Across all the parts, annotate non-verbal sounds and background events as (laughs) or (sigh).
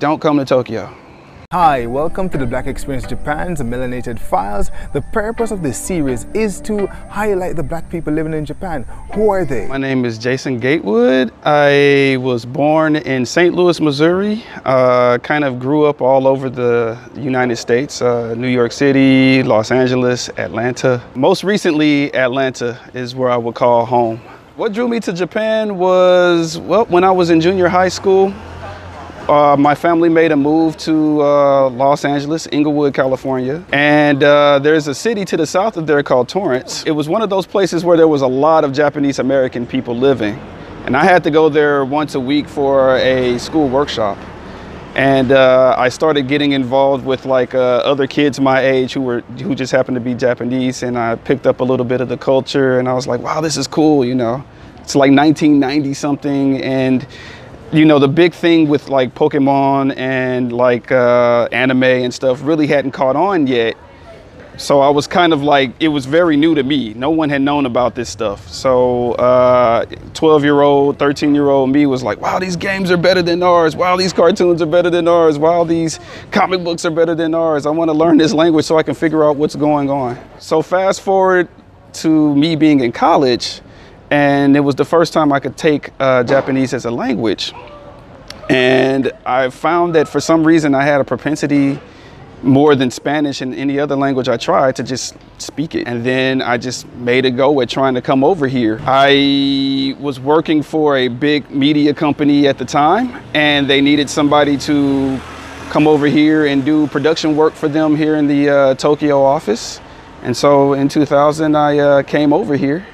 don't come to Tokyo. Hi, welcome to the Black Experience Japan's Melanated Files. The purpose of this series is to highlight the black people living in Japan. Who are they? My name is Jason Gatewood. I was born in St. Louis, Missouri. Uh, kind of grew up all over the United States, uh, New York City, Los Angeles, Atlanta. Most recently, Atlanta is where I would call home. What drew me to Japan was, well, when I was in junior high school, uh, my family made a move to uh, Los Angeles, Inglewood, California. And uh, there's a city to the south of there called Torrance. It was one of those places where there was a lot of Japanese American people living. And I had to go there once a week for a school workshop. And uh, I started getting involved with like uh, other kids my age who were who just happened to be Japanese, and I picked up a little bit of the culture, and I was like, wow, this is cool, you know. It's like 1990 something, and you know, the big thing with like Pokemon and like uh, anime and stuff really hadn't caught on yet. So I was kind of like, it was very new to me. No one had known about this stuff. So 12 uh, year old, 13 year old me was like, wow, these games are better than ours. Wow, these cartoons are better than ours. Wow, these comic books are better than ours. I want to learn this language so I can figure out what's going on. So fast forward to me being in college, and it was the first time I could take uh, Japanese as a language. And I found that for some reason I had a propensity more than Spanish and any other language I tried to just speak it. And then I just made a go at trying to come over here. I was working for a big media company at the time, and they needed somebody to come over here and do production work for them here in the uh, Tokyo office. And so in 2000, I uh, came over here.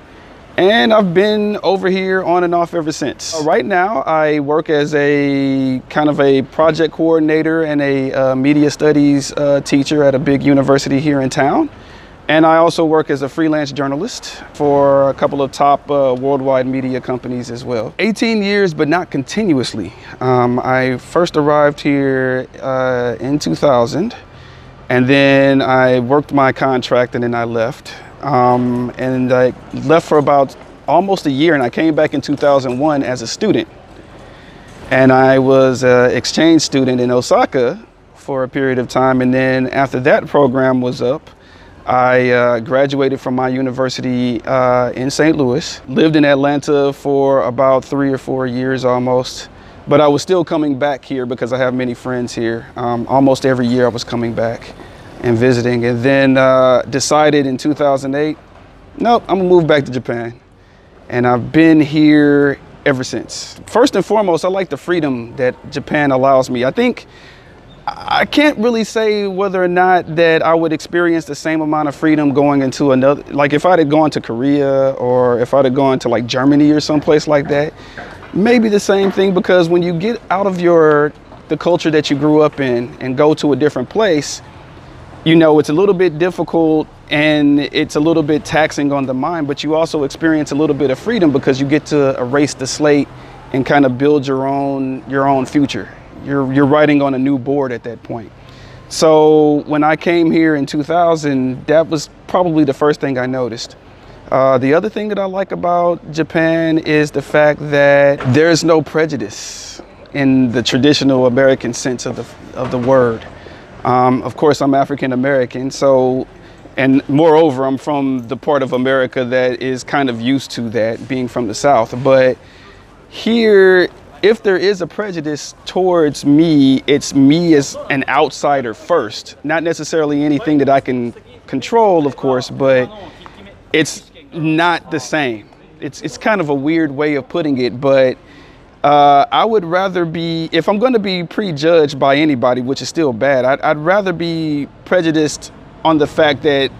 And I've been over here on and off ever since. Uh, right now, I work as a kind of a project coordinator and a uh, media studies uh, teacher at a big university here in town. And I also work as a freelance journalist for a couple of top uh, worldwide media companies as well. 18 years, but not continuously. Um, I first arrived here uh, in 2000, and then I worked my contract and then I left. Um, and I left for about almost a year and I came back in 2001 as a student. And I was an exchange student in Osaka for a period of time. And then after that program was up, I uh, graduated from my university uh, in St. Louis, lived in Atlanta for about three or four years almost. But I was still coming back here because I have many friends here. Um, almost every year I was coming back and visiting. And then uh, decided in 2008, nope, I'm gonna move back to Japan. And I've been here ever since. First and foremost, I like the freedom that Japan allows me. I think I can't really say whether or not that I would experience the same amount of freedom going into another, like if I'd have gone to Korea or if I'd have gone to like Germany or someplace like that, maybe the same thing because when you get out of your, the culture that you grew up in and go to a different place, you know, it's a little bit difficult and it's a little bit taxing on the mind, but you also experience a little bit of freedom because you get to erase the slate and kind of build your own your own future. You're you're writing on a new board at that point. So when I came here in 2000, that was probably the first thing I noticed. Uh, the other thing that I like about Japan is the fact that there's no prejudice in the traditional American sense of the of the word. Um, of course, I'm African American, so, and moreover, I'm from the part of America that is kind of used to that, being from the South. But here, if there is a prejudice towards me, it's me as an outsider first, not necessarily anything that I can control, of course, but it's not the same. It's, it's kind of a weird way of putting it, but uh, I would rather be, if I'm going to be prejudged by anybody, which is still bad, I'd, I'd rather be prejudiced on the fact that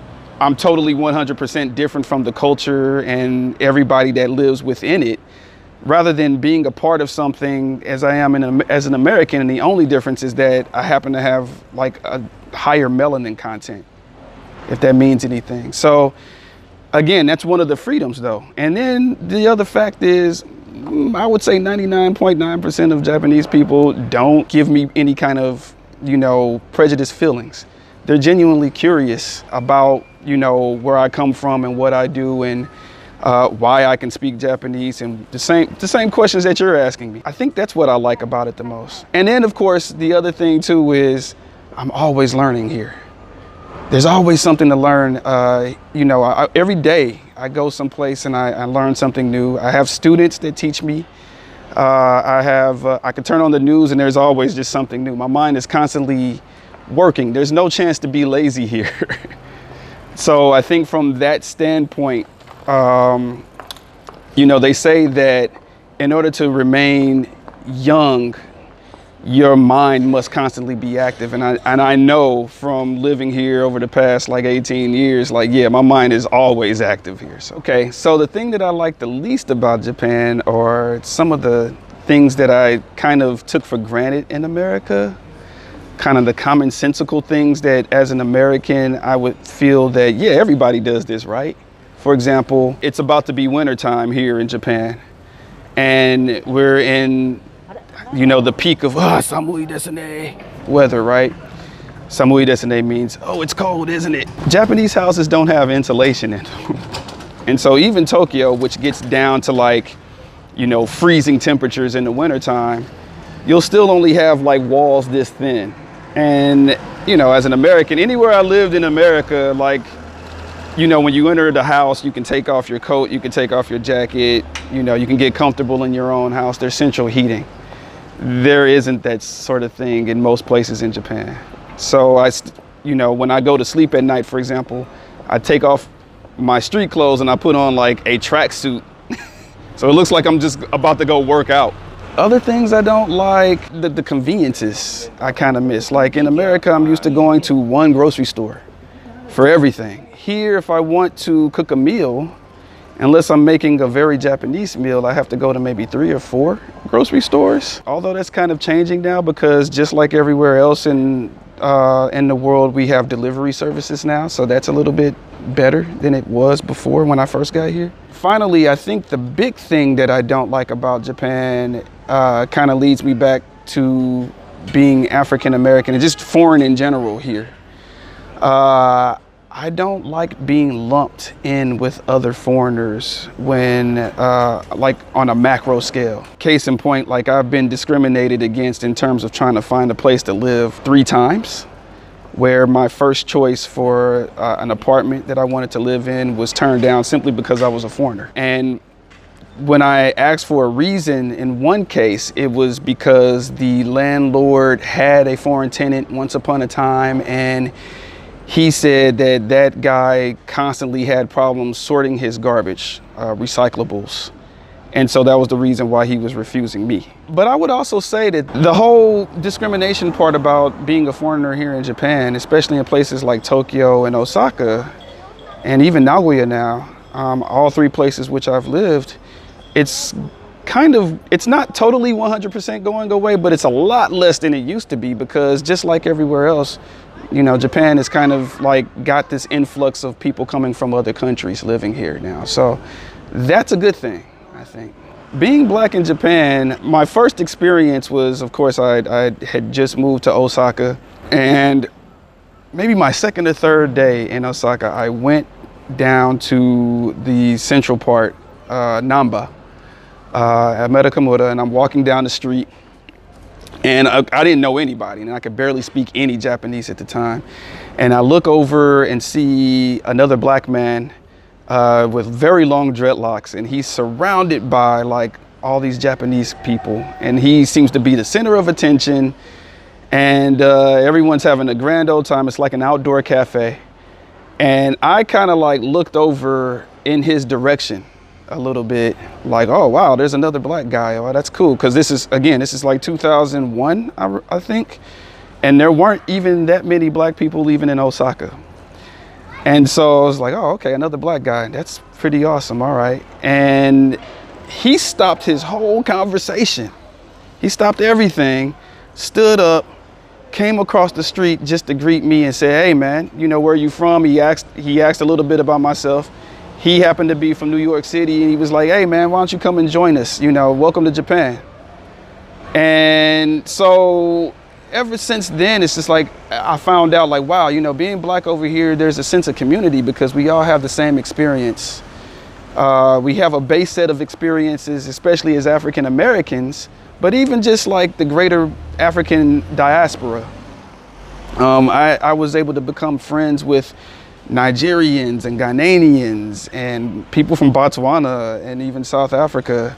I'm totally 100% different from the culture and everybody that lives within it, rather than being a part of something as I am a, as an American. And the only difference is that I happen to have like a higher melanin content, if that means anything. So again, that's one of the freedoms though. And then the other fact is I would say 99.9% of Japanese people don't give me any kind of, you know, prejudice feelings. They're genuinely curious about, you know, where I come from and what I do. And uh, why I can speak Japanese and the same the same questions that you're asking me. I think that's what I like about it the most. And then of course the other thing too is I'm always learning here. There's always something to learn. Uh, you know, I, every day I go someplace and I, I, learn something new. I have students that teach me. Uh, I have uh, I can turn on the news and there's always just something new. My mind is constantly working. There's no chance to be lazy here. (laughs) so I think from that standpoint, um, you know, they say that in order to remain young, your mind must constantly be active. And I, and I know from living here over the past like 18 years, like, yeah, my mind is always active here. So, okay, so the thing that I like the least about Japan are some of the things that I kind of took for granted in America, kind of the commonsensical things that as an American, I would feel that, yeah, everybody does this, right? For example, it's about to be wintertime here in Japan, and we're in, you know, the peak of ah, samui desune weather, right? Samui desune means, oh, it's cold, isn't it? Japanese houses don't have insulation in them. (laughs) and so even Tokyo, which gets down to like, you know, freezing temperatures in the wintertime, you'll still only have like walls this thin. And, you know, as an American, anywhere I lived in America, like you know, when you enter the house, you can take off your coat, you can take off your jacket, you know, you can get comfortable in your own house. There's central heating. There isn't that sort of thing in most places in Japan. So I, you know, when I go to sleep at night, for example, I take off my street clothes and I put on like a tracksuit. (laughs) so it looks like I'm just about to go work out. Other things I don't like, the, the conveniences I kind of miss. Like in America, I'm used to going to one grocery store for everything here, if I want to cook a meal, unless I'm making a very Japanese meal, I have to go to maybe three or four grocery stores. Although that's kind of changing now because just like everywhere else in uh, in the world, we have delivery services now, so that's a little bit better than it was before when I first got here. Finally, I think the big thing that I don't like about Japan uh, kind of leads me back to being African American and just foreign in general here. Uh, I don't like being lumped in with other foreigners when, uh, like, on a macro scale. Case in point, like, I've been discriminated against in terms of trying to find a place to live three times, where my first choice for uh, an apartment that I wanted to live in was turned down simply because I was a foreigner. And when I asked for a reason, in one case, it was because the landlord had a foreign tenant once upon a time and he said that that guy constantly had problems sorting his garbage, uh, recyclables. And so that was the reason why he was refusing me. But I would also say that the whole discrimination part about being a foreigner here in Japan, especially in places like Tokyo and Osaka, and even Nagoya now, um, all three places which I've lived, it's kind of, it's not totally 100% going away, but it's a lot less than it used to be because just like everywhere else, you know, Japan has kind of like got this influx of people coming from other countries living here now. So that's a good thing, I think. Being black in Japan, my first experience was, of course, I, I had just moved to Osaka. And maybe my second or third day in Osaka, I went down to the central part, uh, Namba, uh, at Amerikamura, and I'm walking down the street and I, I, didn't know anybody, and I could barely speak any Japanese at the time. And I look over and see another black man uh, with very long dreadlocks, and he's surrounded by like all these Japanese people, and he seems to be the center of attention. And uh, everyone's having a grand old time. It's like an outdoor cafe. And I kind of like looked over in his direction a little bit like, oh, wow, there's another black guy. Oh, that's cool. Because this is, again, this is like 2001, I, I think. And there weren't even that many black people even in Osaka. And so I was like, oh, okay, another black guy. That's pretty awesome. All right. And he stopped his whole conversation. He stopped everything, stood up, came across the street just to greet me and say, hey, man, you know, where you from? He asked, he asked a little bit about myself he happened to be from New York City and he was like, hey man, why don't you come and join us? You know, welcome to Japan. And so ever since then, it's just like I found out like, wow, you know, being black over here, there's a sense of community because we all have the same experience. Uh, we have a base set of experiences, especially as African Americans, but even just like the greater African diaspora. Um, I, I was able to become friends with Nigerians and Ghanaians and people from Botswana and even South Africa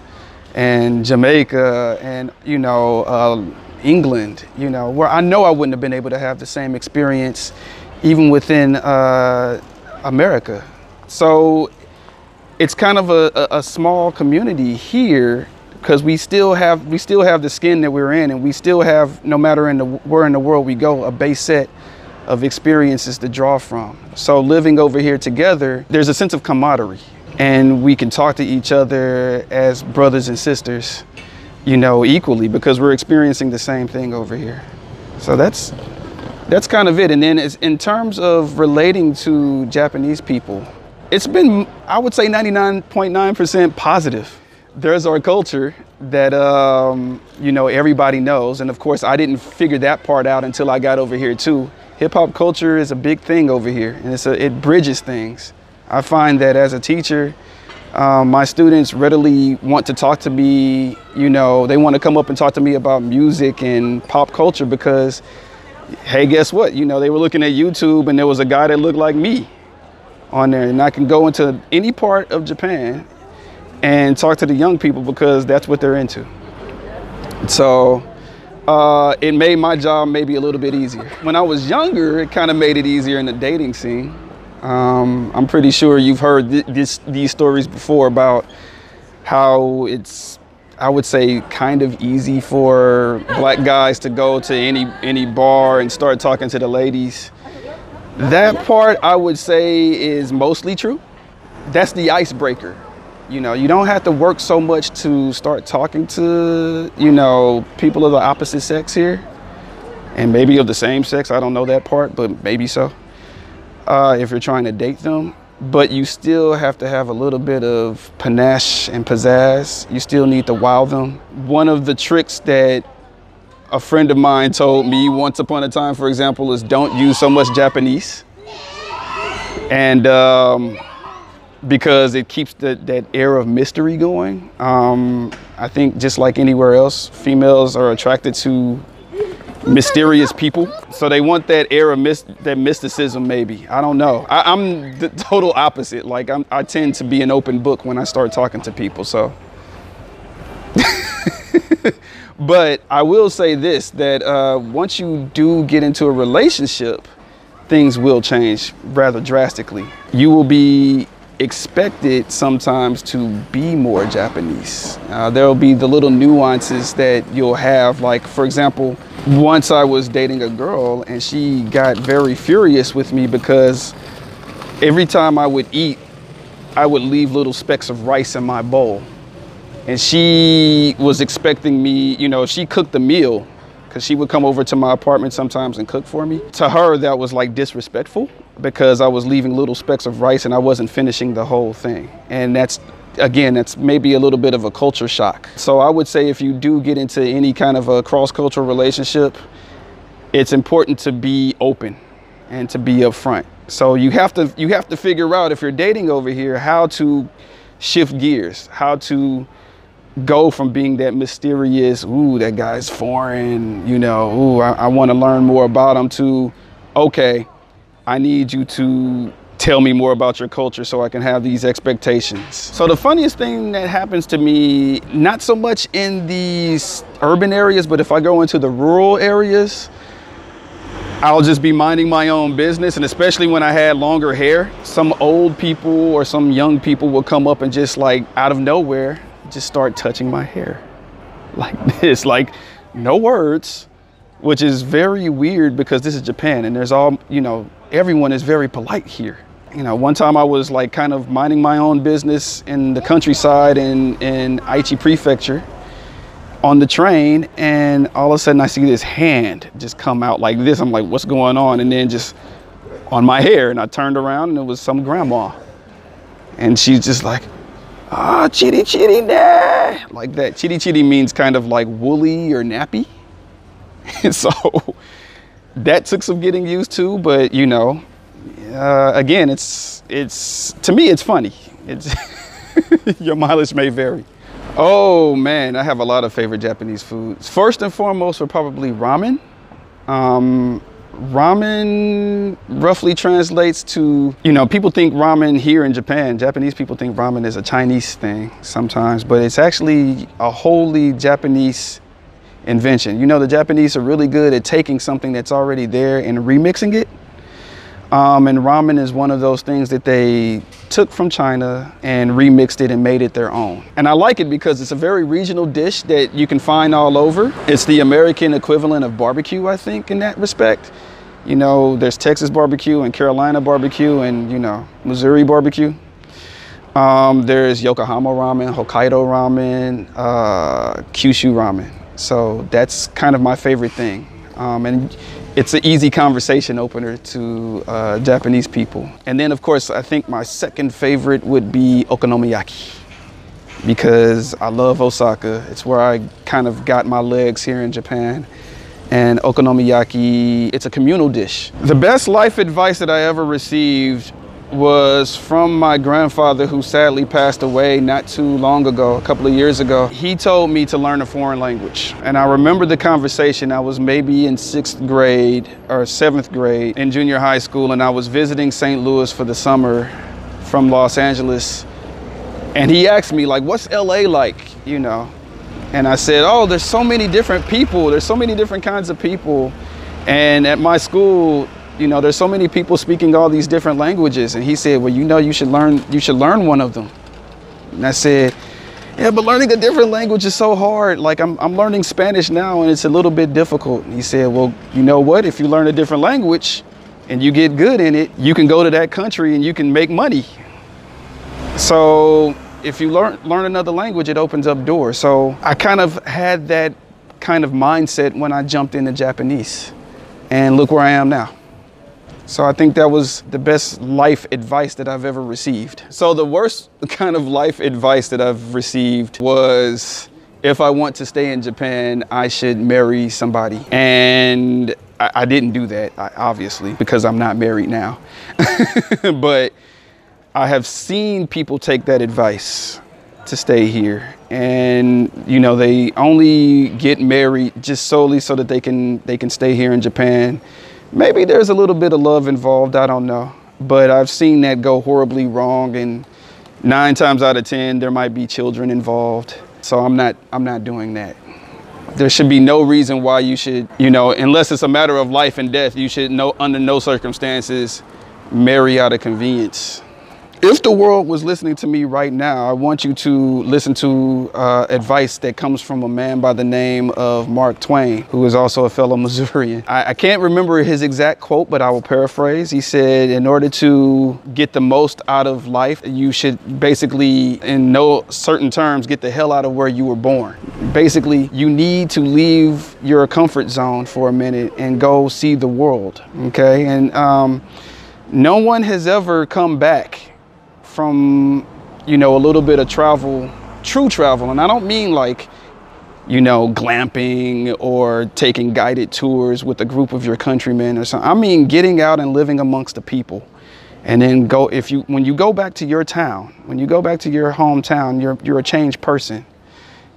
and Jamaica and, you know, uh, England, you know, where I know I wouldn't have been able to have the same experience even within uh, America. So it's kind of a, a, small community here because we still have we still have the skin that we're in and we still have no matter in the where in the world we go a base set of experiences to draw from. So living over here together there's a sense of camaraderie. And we can talk to each other as brothers and sisters you know equally because we're experiencing the same thing over here. So that's that's kind of it. And then in terms of relating to japanese people it's been i would say 99.9% positive. There's our culture that um, you know everybody knows, and of course I didn't figure that part out until I got over here too. Hip hop culture is a big thing over here, and it's a, it bridges things. I find that as a teacher, um, my students readily want to talk to me. You know, they want to come up and talk to me about music and pop culture because, hey, guess what? You know, they were looking at YouTube and there was a guy that looked like me on there, and I can go into any part of Japan and talk to the young people because that's what they're into. So uh, it made my job maybe a little bit easier. When I was younger, it kind of made it easier in the dating scene. Um, I'm pretty sure you've heard th this, these stories before about how it's, I would say, kind of easy for black guys to go to any any bar and start talking to the ladies. That part I would say is mostly true. That's the icebreaker you know, you don't have to work so much to start talking to, you know, people of the opposite sex here. And maybe of the same sex, I don't know that part, but maybe so. Uh, if you're trying to date them. But you still have to have a little bit of panache and pizzazz. You still need to wow them. One of the tricks that a friend of mine told me once upon a time, for example, is don't use so much Japanese. And um, because it keeps the, that air of mystery going. Um, I think just like anywhere else, females are attracted to mysterious people. So they want that air of myst that mysticism maybe. I don't know. I, am the (laughs) total opposite. Like I'm, I tend to be an open book when I start talking to people. So. (laughs) but I will say this, that uh, once you do get into a relationship, things will change rather drastically. You will be expected sometimes to be more Japanese. Uh, there'll be the little nuances that you'll have. Like, for example, once I was dating a girl and she got very furious with me because every time I would eat, I would leave little specks of rice in my bowl. And she was expecting me, you know, she cooked the meal because she would come over to my apartment sometimes and cook for me. To her, that was like disrespectful because I was leaving little specks of rice and I wasn't finishing the whole thing. And that's, again, that's maybe a little bit of a culture shock. So I would say if you do get into any kind of a cross-cultural relationship, it's important to be open and to be upfront. So you have to you have to figure out if you're dating over here how to shift gears, how to go from being that mysterious, ooh, that guy's foreign, you know, ooh, I, I want to learn more about him to, okay, I need you to tell me more about your culture so I can have these expectations. So the funniest thing that happens to me, not so much in these urban areas, but if I go into the rural areas, I'll just be minding my own business. And especially when I had longer hair, some old people or some young people will come up and just like out of nowhere, just start touching my hair like (laughs) this, like no words, which is very weird because this is Japan and there's all, you know, everyone is very polite here. You know, one time I was like kind of minding my own business in the countryside in, in Aichi Prefecture on the train and all of a sudden I see this hand just come out like this. I'm like, what's going on? And then just on my hair and I turned around and it was some grandma. And she's just like, ah, oh, chiri chiri nah, like that. Chiri chiri means kind of like woolly or nappy. (laughs) so that took some getting used to, but you know, uh, again, it's, it's, to me, it's funny. It's, (laughs) Your mileage may vary. Oh man, I have a lot of favorite Japanese foods. First and foremost, are probably ramen. Um, ramen roughly translates to, you know, people think ramen here in Japan, Japanese people think ramen is a Chinese thing sometimes, but it's actually a wholly Japanese invention. You know, the Japanese are really good at taking something that's already there and remixing it. Um, and ramen is one of those things that they took from China and remixed it and made it their own. And I like it because it's a very regional dish that you can find all over. It's the American equivalent of barbecue, I think, in that respect. You know, there's Texas barbecue and Carolina barbecue and, you know, Missouri barbecue. Um, there's Yokohama ramen, Hokkaido ramen, uh, Kyushu ramen. So that's kind of my favorite thing. Um, and it's an easy conversation opener to uh, Japanese people. And then, of course, I think my second favorite would be okonomiyaki because I love Osaka. It's where I kind of got my legs here in Japan. And okonomiyaki, it's a communal dish. The best life advice that I ever received was from my grandfather who sadly passed away not too long ago, a couple of years ago. He told me to learn a foreign language. And I remember the conversation. I was maybe in sixth grade or seventh grade in junior high school, and I was visiting St. Louis for the summer from Los Angeles. And he asked me, like, what's LA like, you know? And I said, oh, there's so many different people. There's so many different kinds of people. And at my school, you know, there's so many people speaking all these different languages. And he said, well, you know, you should learn, you should learn one of them. And I said, yeah, but learning a different language is so hard. Like I'm, I'm learning Spanish now and it's a little bit difficult. And he said, well, you know what? If you learn a different language and you get good in it, you can go to that country and you can make money. So if you learn, learn another language, it opens up doors. So I kind of had that kind of mindset when I jumped into Japanese and look where I am now. So I think that was the best life advice that I've ever received. So the worst (laughs) kind of life advice that I've received was if I want to stay in Japan, I should marry somebody. And I, I didn't do that, obviously, because I'm not married now. (laughs) but I have seen people take that advice to stay here and you know they only get married just solely so that they can they can stay here in Japan maybe there's a little bit of love involved. I don't know. But I've seen that go horribly wrong. And nine times out of 10, there might be children involved. So I'm not, I'm not doing that. There should be no reason why you should, you know, unless it's a matter of life and death, you should no, under no circumstances marry out of convenience. If the world was listening to me right now, I want you to listen to uh, advice that comes from a man by the name of Mark Twain, who is also a fellow (laughs) Missourian. I, I can't remember his exact quote, but I will paraphrase. He said, In order to get the most out of life, you should basically, in no certain terms, get the hell out of where you were born. Basically, you need to leave your comfort zone for a minute and go see the world. Okay. And um, no one has ever come back from, you know, a little bit of travel, true travel. And I don't mean like, you know, glamping or taking guided tours with a group of your countrymen or something. I mean getting out and living amongst the people. And then go if you when you go back to your town, when you go back to your hometown, you're you're a changed person.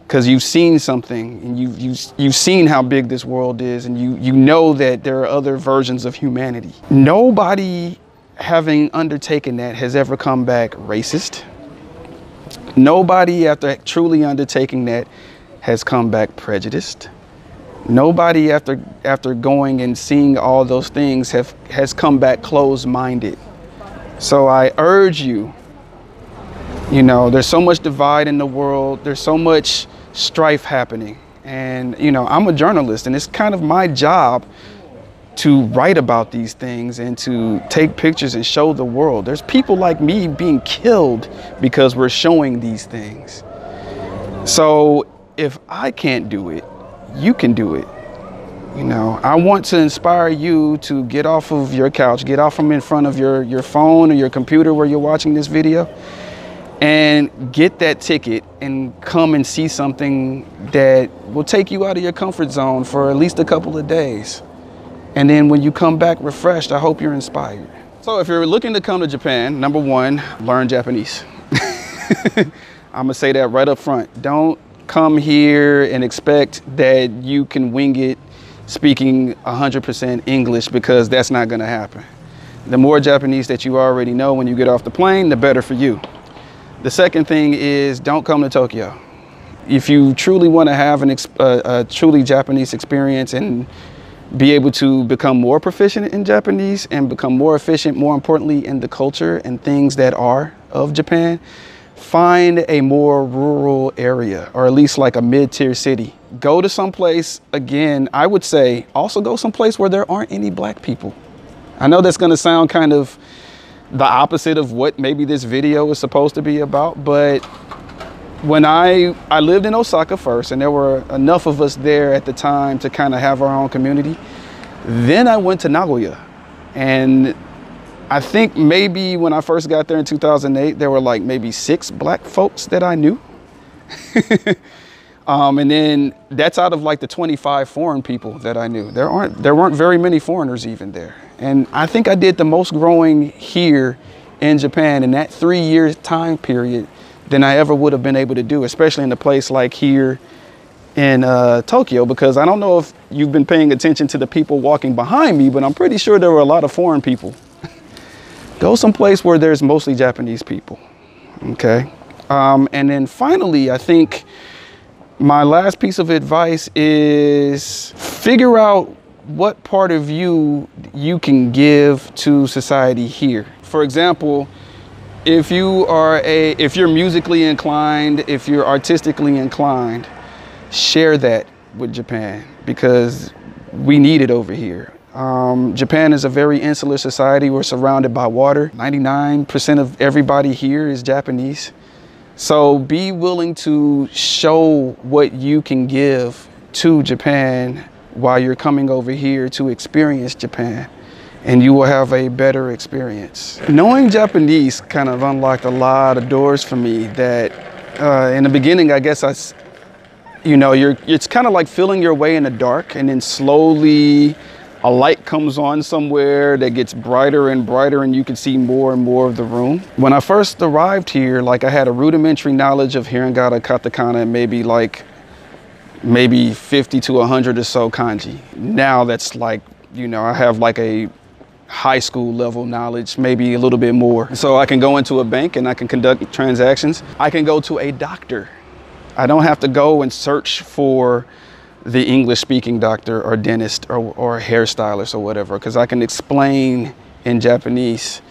Because you've seen something and you've, you've, you've seen how big this world is and you, you know that there are other versions of humanity. Nobody having undertaken that has ever come back racist. Nobody after truly undertaking that has come back prejudiced. Nobody after after going and seeing all those things have has come back closed-minded. So I urge you, you know, there's so much divide in the world, there's so much strife happening. And you know, I'm a journalist and it's kind of my job to write about these things and to take pictures and show the world. There's people like me being killed because we're showing these things. So if I can't do it, you can do it. You know, I want to inspire you to get off of your couch, get off from in front of your, your phone or your computer where you're watching this video and get that ticket and come and see something that will take you out of your comfort zone for at least a couple of days. And then when you come back refreshed, I hope you're inspired. So if you're looking to come to Japan, number one, learn Japanese. (laughs) I'm gonna say that right up front. Don't come here and expect that you can wing it speaking 100% English because that's not gonna happen. The more Japanese that you already know when you get off the plane, the better for you. The second thing is don't come to Tokyo. If you truly want to have an, a, uh, a truly Japanese experience and be able to become more proficient in Japanese and become more efficient, more importantly, in the culture and things that are of Japan, find a more rural area or at least like a mid-tier city. Go to some place, again, I would say also go someplace where there aren't any black people. I know that's gonna sound kind of the opposite of what maybe this video is supposed to be about, but when I I lived in Osaka first, and there were enough of us there at the time to kind of have our own community. Then I went to Nagoya, and I think maybe when I first got there in 2008, there were like maybe six black folks that I knew. (laughs) um, and then that's out of like the 25 foreign people that I knew. There aren't there weren't very many foreigners even there, and I think I did the most growing here in Japan in that three year time period than I ever would have been able to do, especially in a place like here in uh, Tokyo, because I don't know if you've been paying attention to the people walking behind me, but I'm pretty sure there were a lot of foreign people. Go someplace where there's mostly Japanese people, okay? Um, and then finally, I think my last piece of advice is figure out what part of you you can give to society here. For example, if you are a if you're musically inclined if you're artistically inclined share that with japan because we need it over here. Um, japan is a very insular society. We're surrounded by water. 99% of everybody here is japanese. So be willing to show what you can give to japan while you're coming over here to experience japan and you will have a better experience. Knowing Japanese kind of unlocked a lot of doors for me that uh, in the beginning, I guess I, you know, you're, it's kind of like feeling your way in the dark and then slowly a light comes on somewhere that gets brighter and brighter and you can see more and more of the room. When I first arrived here, like I had a rudimentary knowledge of hiragana, katakana, and maybe like maybe 50 to 100 or so kanji. Now that's like, you know, I have like a high school level knowledge, maybe a little bit more. So I can go into a bank and I can conduct transactions. I can go to a doctor. I don't have to go and search for the English speaking doctor or dentist or, or hairstylist or whatever, because I can explain in Japanese,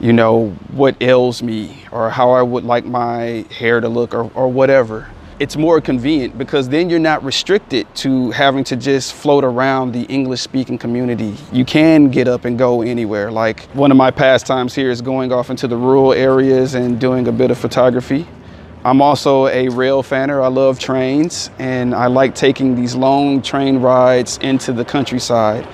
you know, what ails me or how I would like my hair to look or, or whatever it's more convenient because then you're not restricted to having to just float around the English speaking community. You can get up and go anywhere. Like one of my pastimes here is going off into the rural areas and doing a bit of photography. I'm also a rail fanner. I love trains and I like taking these long train rides into the countryside.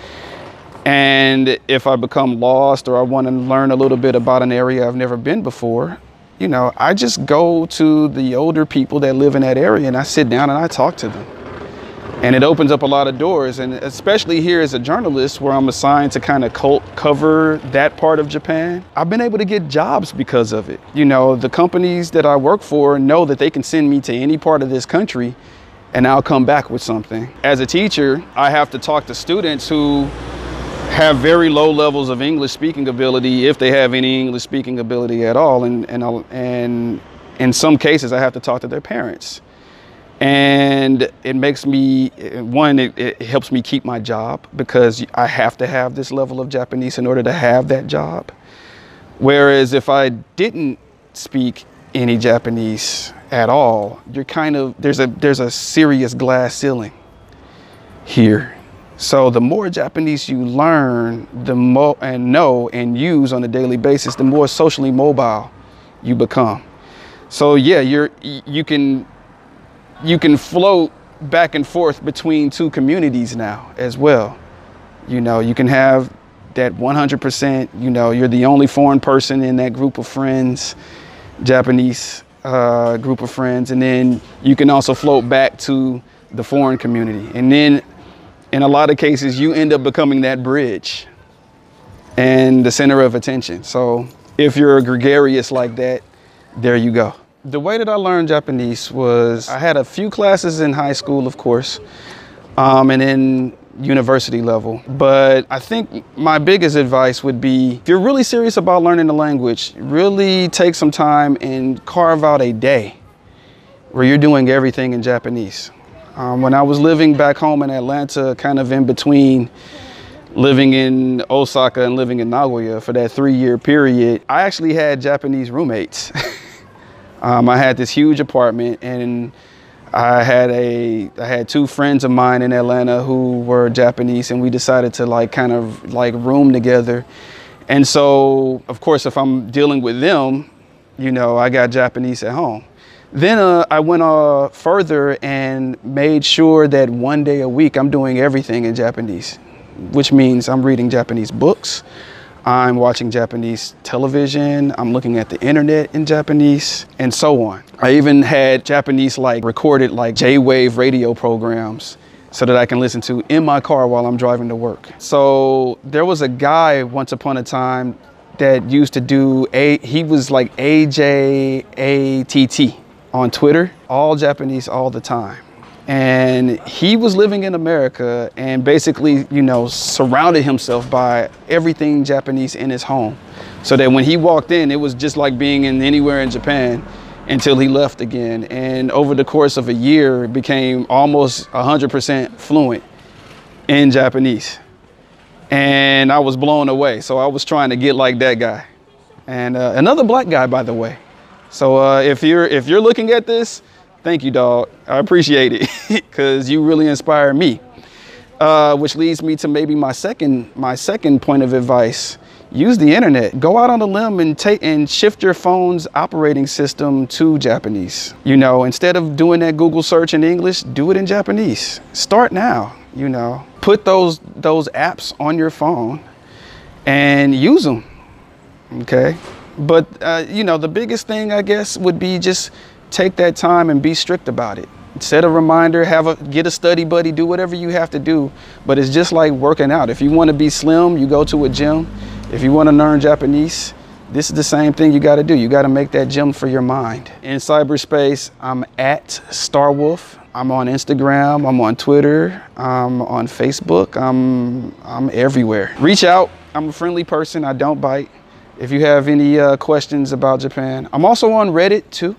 And if I become lost or I want to learn a little bit about an area I've never been before, you know, I just go to the older people that live in that area and I sit down and I talk to them. And it opens up a lot of doors. And especially here as a journalist, where I'm assigned to kind of cover that part of Japan, I've been able to get jobs because of it. You know, the companies that I work for know that they can send me to any part of this country and I'll come back with something. As a teacher, I have to talk to students who have very low levels of English speaking ability, if they have any English speaking ability at all. And, and, and in some cases, I have to talk to their parents. And it makes me, one, it, it helps me keep my job because I have to have this level of Japanese in order to have that job. Whereas if I didn't speak any Japanese at all, you're kind of, there's a, there's a serious glass ceiling here so the more Japanese you learn, the more and know and use on a daily basis, the more socially mobile you become. So yeah, you're you can you can float back and forth between two communities now as well. You know, you can have that 100%, you know, you're the only foreign person in that group of friends, Japanese uh, group of friends, and then you can also float back to the foreign community. And then in a lot of cases, you end up becoming that bridge and the center of attention. So if you're gregarious like that, there you go. The way that I learned Japanese was I had a few classes in high school, of course, um, and then university level. But I think my biggest advice would be if you're really serious about learning the language, really take some time and carve out a day where you're doing everything in Japanese. Um, when I was living back home in Atlanta, kind of in between living in Osaka and living in Nagoya for that three year period, I actually had Japanese roommates. (laughs) um, I had this huge apartment and I had a I had two friends of mine in Atlanta who were Japanese and we decided to like kind of like room together. And so of course if I'm dealing with them, you know, I got Japanese at home. Then uh, I went uh, further and made sure that one day a week I'm doing everything in Japanese, which means I'm reading Japanese books, I'm watching Japanese television, I'm looking at the internet in Japanese, and so on. I even had Japanese like recorded like J-Wave radio programs so that I can listen to in my car while I'm driving to work. So there was a guy once upon a time that used to do a he was like AJATT on Twitter, all Japanese all the time. And he was living in America and basically, you know, surrounded himself by everything Japanese in his home. So that when he walked in, it was just like being in anywhere in Japan until he left again. And over the course of a year, became almost 100% fluent in Japanese. And I was blown away. So I was trying to get like that guy. And uh, another black guy, by the way. So uh, if you're if you're looking at this, thank you, dog. I appreciate it (laughs) because you really inspire me. Uh, which leads me to maybe my second my second point of advice. Use the internet. Go out on a limb and take and shift your phone's operating system to Japanese. You know, instead of doing that Google search in English, do it in Japanese. Start now. You know, put those those apps on your phone and use them. Okay. But, uh, you know, the biggest thing, I guess, would be just take that time and be strict about it. Set a reminder, have a get a study buddy, do whatever you have to do. But it's just like working out. If you want to be slim, you go to a gym. If you want to learn Japanese, this is the same thing you got to do. You got to make that gym for your mind. In cyberspace, I'm at starrwulfe. I'm on Instagram. I'm on Twitter. I'm on Facebook. I'm I'm everywhere. Reach out. I'm a friendly person. I don't bite if you have any uh, questions about Japan. I'm also on Reddit too.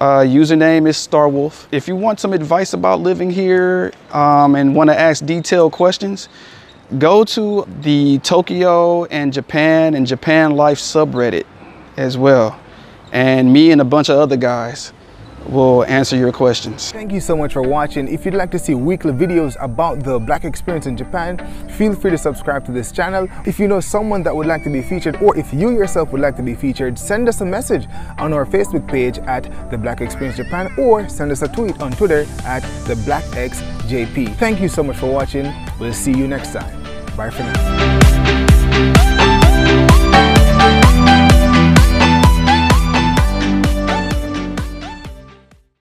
Uh, username is starrwulfe. If you want some advice about living here um, and want to ask detailed questions, go to the Tokyo and Japan and Japan Life subreddit as well. And me and a bunch of other guys will answer your questions. Thank you so much for watching. If you'd like to see weekly videos about the black experience in Japan, feel free to subscribe to this channel. If you know someone that would like to be featured or if you yourself would like to be featured, send us a message on our Facebook page at The Black Experience Japan or send us a tweet on Twitter at The Black. Thank you so much for watching. We'll see you next time. Bye for now.